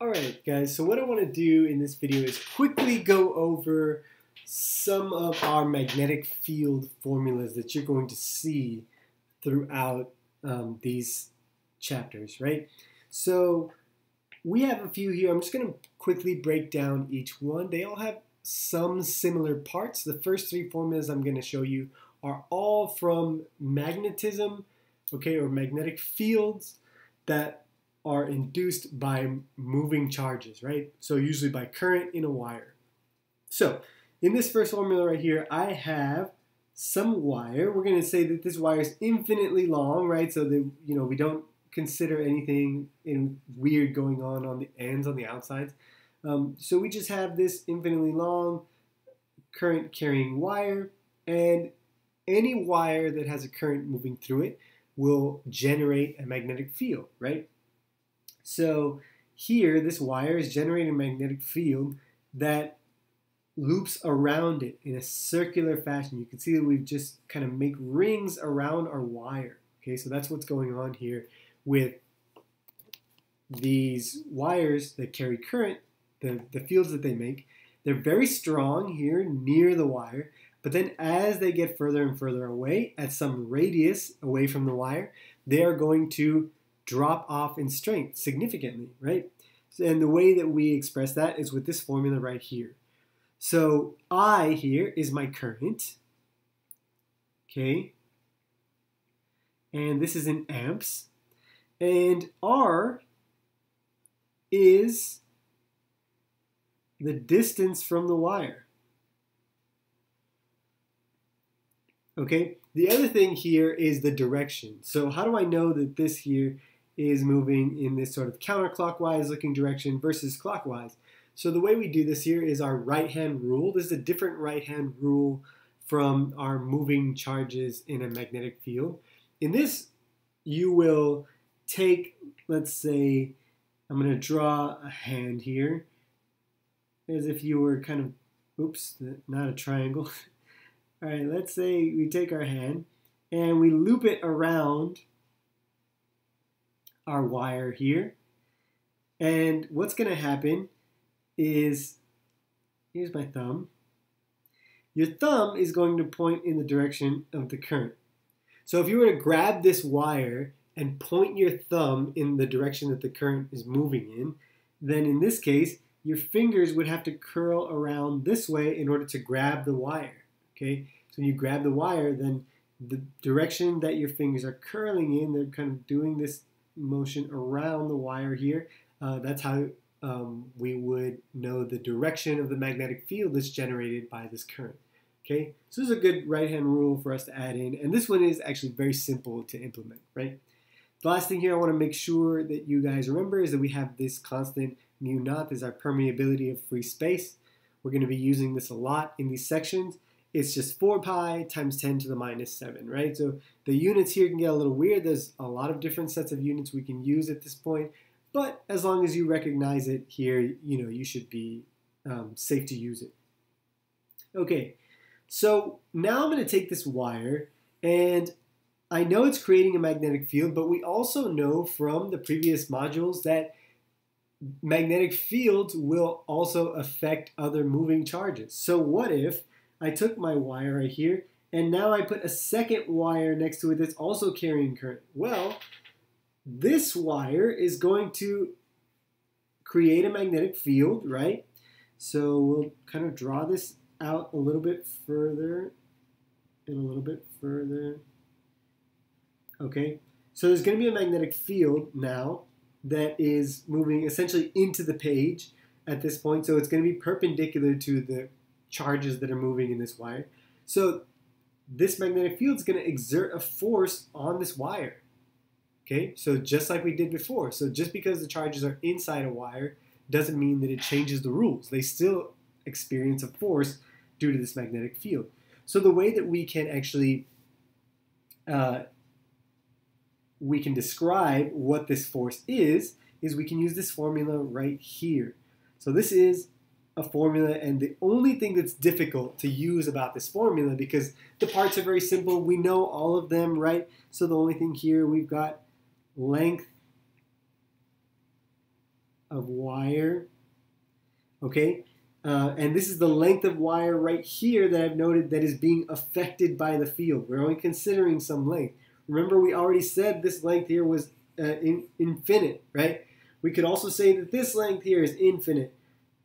Alright guys, so what I want to do in this video is quickly go over some of our magnetic field formulas that you're going to see throughout um, these chapters, right? So we have a few here. I'm just going to quickly break down each one. They all have some similar parts. The first three formulas I'm going to show you are all from magnetism, okay, or magnetic fields that are induced by moving charges, right? So usually by current in a wire. So in this first formula right here, I have some wire. We're going to say that this wire is infinitely long, right? So that, you know, we don't consider anything in weird going on on the ends, on the outsides. Um, so we just have this infinitely long current carrying wire and any wire that has a current moving through it will generate a magnetic field, right? So here, this wire is generating a magnetic field that loops around it in a circular fashion. You can see that we've just kind of make rings around our wire. Okay, so that's what's going on here with these wires that carry current, the, the fields that they make. They're very strong here near the wire, but then as they get further and further away, at some radius away from the wire, they are going to drop off in strength significantly, right? And the way that we express that is with this formula right here. So I here is my current, okay? And this is in amps. And R is the distance from the wire. Okay, the other thing here is the direction. So how do I know that this here is moving in this sort of counterclockwise looking direction versus clockwise. So the way we do this here is our right hand rule. This is a different right hand rule from our moving charges in a magnetic field. In this, you will take, let's say, I'm going to draw a hand here as if you were kind of, oops, not a triangle. All right, let's say we take our hand and we loop it around our wire here. And what's going to happen is, here's my thumb. Your thumb is going to point in the direction of the current. So if you were to grab this wire and point your thumb in the direction that the current is moving in, then in this case, your fingers would have to curl around this way in order to grab the wire. Okay, so when you grab the wire, then the direction that your fingers are curling in, they're kind of doing this motion around the wire here. Uh, that's how um, we would know the direction of the magnetic field that's generated by this current. Okay, so this is a good right-hand rule for us to add in, and this one is actually very simple to implement, right? The last thing here I want to make sure that you guys remember is that we have this constant mu naught is our permeability of free space. We're going to be using this a lot in these sections, it's just 4 pi times 10 to the minus 7, right? So the units here can get a little weird. There's a lot of different sets of units we can use at this point, but as long as you recognize it here, you know, you should be um, safe to use it. Okay, so now I'm going to take this wire and I know it's creating a magnetic field, but we also know from the previous modules that magnetic fields will also affect other moving charges. So what if I took my wire right here, and now I put a second wire next to it that's also carrying current. Well, this wire is going to create a magnetic field, right? So we'll kind of draw this out a little bit further and a little bit further. Okay, so there's going to be a magnetic field now that is moving essentially into the page at this point. So it's going to be perpendicular to the charges that are moving in this wire. So this magnetic field is going to exert a force on this wire. Okay, so just like we did before. So just because the charges are inside a wire doesn't mean that it changes the rules. They still experience a force due to this magnetic field. So the way that we can actually uh, we can describe what this force is, is we can use this formula right here. So this is a formula and the only thing that's difficult to use about this formula because the parts are very simple we know all of them right so the only thing here we've got length of wire, okay? Uh, and this is the length of wire right here that I've noted that is being affected by the field. We're only considering some length. Remember, we already said this length here was uh, in, infinite, right? We could also say that this length here is infinite,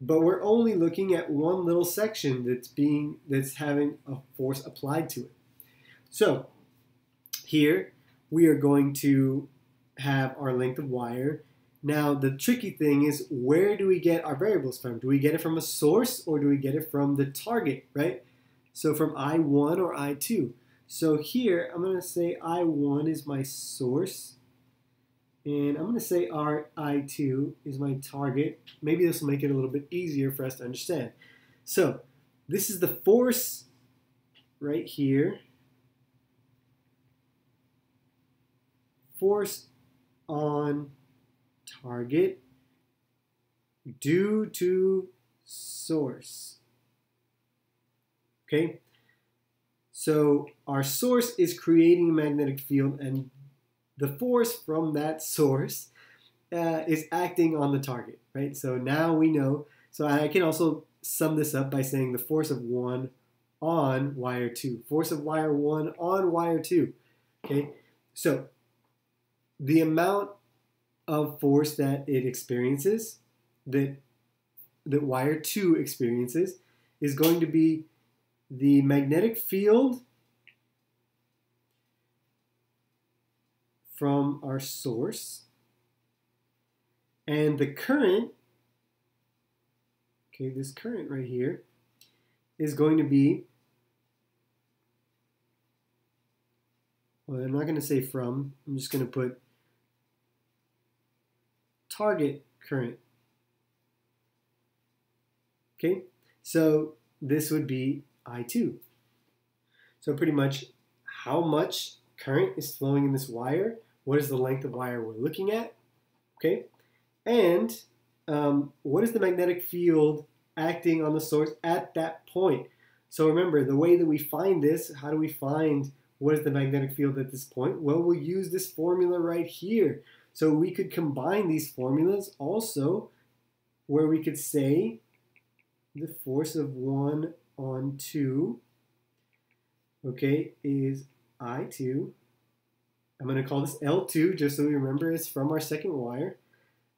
but we're only looking at one little section that's being that's having a force applied to it. So here we are going to have our length of wire now, the tricky thing is where do we get our variables from? Do we get it from a source or do we get it from the target, right? So from I1 or I2. So here, I'm going to say I1 is my source. And I'm going to say our I2 is my target. Maybe this will make it a little bit easier for us to understand. So this is the force right here. Force on target due to source. Okay? So our source is creating a magnetic field and the force from that source uh, is acting on the target, right? So now we know. So I can also sum this up by saying the force of 1 on wire 2. Force of wire 1 on wire 2. Okay? So the amount of force that it experiences, that that wire 2 experiences, is going to be the magnetic field from our source and the current, okay, this current right here is going to be, well, I'm not going to say from, I'm just going to put target current. Okay, so this would be I2. So pretty much how much current is flowing in this wire, what is the length of wire we're looking at, okay, and um, what is the magnetic field acting on the source at that point. So remember, the way that we find this, how do we find what is the magnetic field at this point? Well, we'll use this formula right here. So we could combine these formulas also where we could say the force of 1 on 2, okay, is I2. I'm going to call this L2 just so we remember it's from our second wire.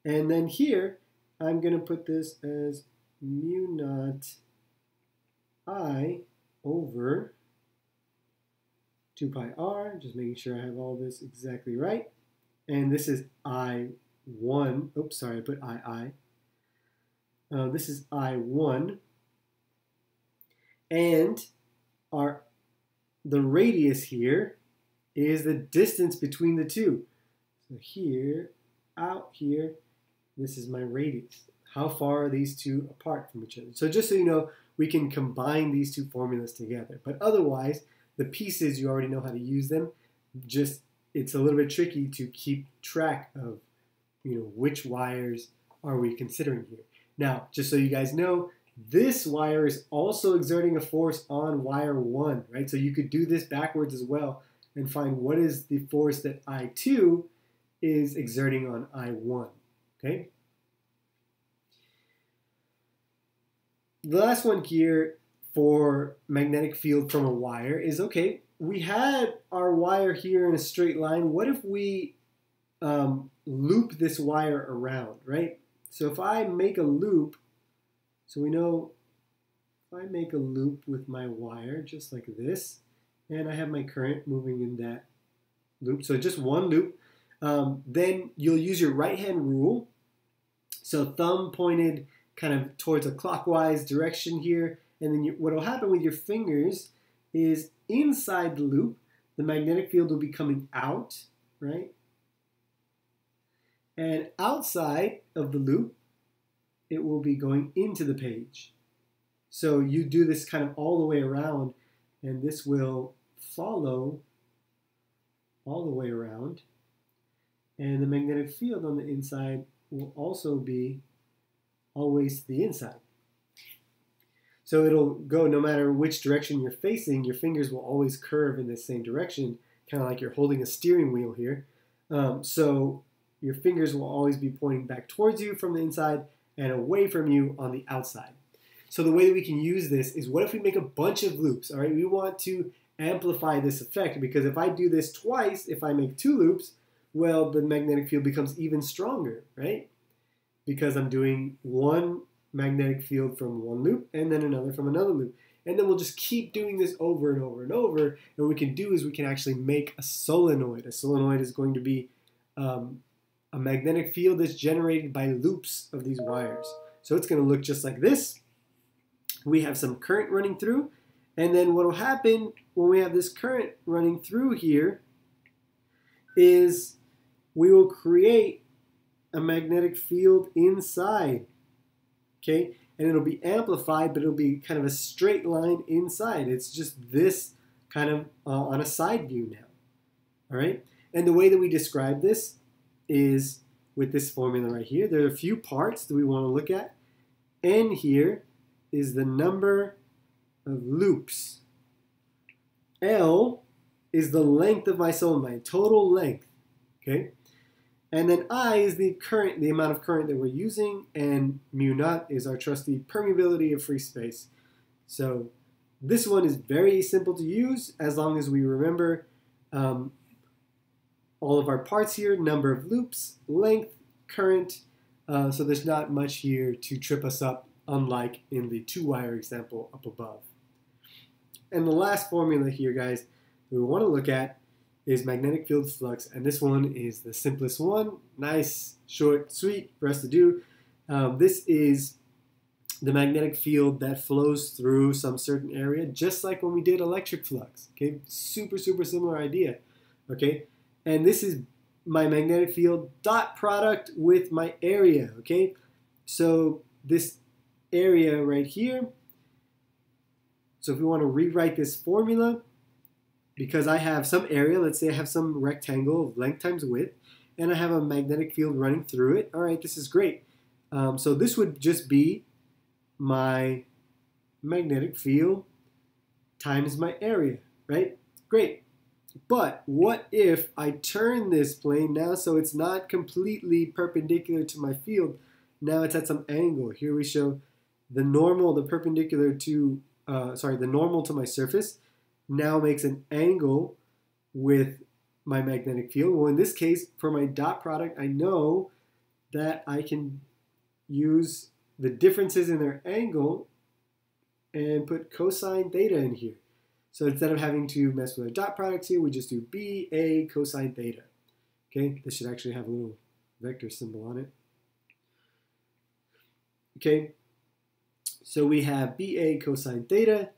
And then here, I'm going to put this as mu naught I over 2 pi r, just making sure I have all this exactly right and this is I1. Oops, sorry, I put II. Uh, this is I1. And our the radius here is the distance between the two. So here, out here, this is my radius. How far are these two apart from each other? So just so you know, we can combine these two formulas together. But otherwise, the pieces, you already know how to use them. Just it's a little bit tricky to keep track of, you know, which wires are we considering here. Now, just so you guys know, this wire is also exerting a force on wire 1, right? So you could do this backwards as well and find what is the force that I2 is exerting on I1, okay? The last one here for magnetic field from a wire is, okay, we had our wire here in a straight line. What if we um, loop this wire around, right? So if I make a loop, so we know if I make a loop with my wire just like this, and I have my current moving in that loop, so just one loop, um, then you'll use your right hand rule. So thumb pointed kind of towards a clockwise direction here, and then what will happen with your fingers is inside the loop, the magnetic field will be coming out, right? And outside of the loop, it will be going into the page. So you do this kind of all the way around, and this will follow all the way around. And the magnetic field on the inside will also be always the inside. So it'll go no matter which direction you're facing, your fingers will always curve in the same direction, kind of like you're holding a steering wheel here. Um, so your fingers will always be pointing back towards you from the inside and away from you on the outside. So the way that we can use this is what if we make a bunch of loops, all right? We want to amplify this effect because if I do this twice, if I make two loops, well, the magnetic field becomes even stronger, right? Because I'm doing one magnetic field from one loop and then another from another loop. And then we'll just keep doing this over and over and over. And what we can do is we can actually make a solenoid. A solenoid is going to be um, a magnetic field that's generated by loops of these wires. So it's going to look just like this. We have some current running through. And then what will happen when we have this current running through here is we will create a magnetic field inside. Okay, and it'll be amplified, but it'll be kind of a straight line inside. It's just this kind of uh, on a side view now. All right, and the way that we describe this is with this formula right here. There are a few parts that we want to look at. N here is the number of loops. L is the length of my solenoid, total length. Okay, and then I is the current, the amount of current that we're using, and mu naught is our trusty permeability of free space. So this one is very simple to use as long as we remember um, all of our parts here, number of loops, length, current. Uh, so there's not much here to trip us up, unlike in the two-wire example up above. And the last formula here, guys, we want to look at is magnetic field flux, and this one is the simplest one. Nice, short, sweet for us to do. Um, this is the magnetic field that flows through some certain area, just like when we did electric flux. Okay, super, super similar idea. Okay, and this is my magnetic field dot product with my area. Okay, so this area right here. So if we want to rewrite this formula, because I have some area, let's say I have some rectangle of length times width, and I have a magnetic field running through it. All right, this is great. Um, so this would just be my magnetic field times my area, right? Great. But what if I turn this plane now so it's not completely perpendicular to my field? Now it's at some angle. Here we show the normal, the perpendicular to, uh, sorry, the normal to my surface now makes an angle with my magnetic field. Well, in this case, for my dot product, I know that I can use the differences in their angle and put cosine theta in here. So instead of having to mess with our dot products here, we just do BA cosine theta. Okay, this should actually have a little vector symbol on it. Okay, so we have BA cosine theta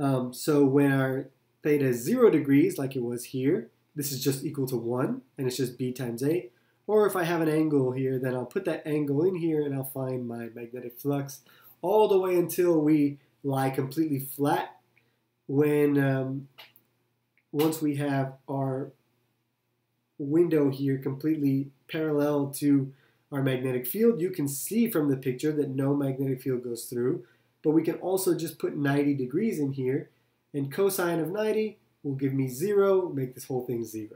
um, so when our theta is 0 degrees, like it was here, this is just equal to 1, and it's just b times a. Or if I have an angle here, then I'll put that angle in here, and I'll find my magnetic flux all the way until we lie completely flat. When um, once we have our window here completely parallel to our magnetic field, you can see from the picture that no magnetic field goes through. But we can also just put 90 degrees in here, and cosine of 90 will give me 0, make this whole thing 0.